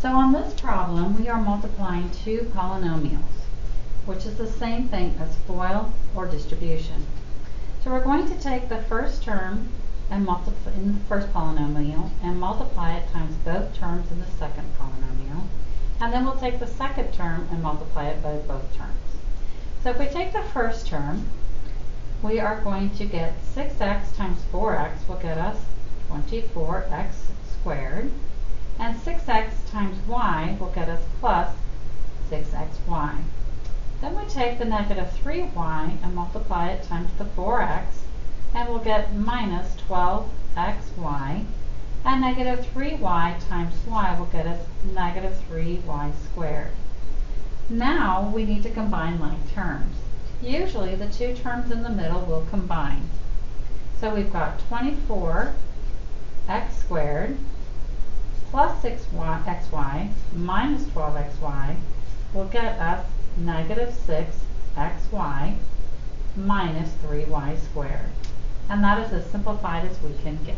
So on this problem, we are multiplying two polynomials, which is the same thing as FOIL or distribution. So we're going to take the first term and multiply in the first polynomial and multiply it times both terms in the second polynomial. And then we'll take the second term and multiply it by both terms. So if we take the first term, we are going to get 6x times 4x will get us 24x squared. And 6x times y will get us plus 6xy. Then we take the negative 3y and multiply it times the 4x, and we'll get minus 12xy. And negative 3y times y will get us negative 3y squared. Now we need to combine like terms. Usually the two terms in the middle will combine. So we've got 24x squared plus 6y, xy minus 12xy will get us negative 6xy minus 3y squared. And that is as simplified as we can get.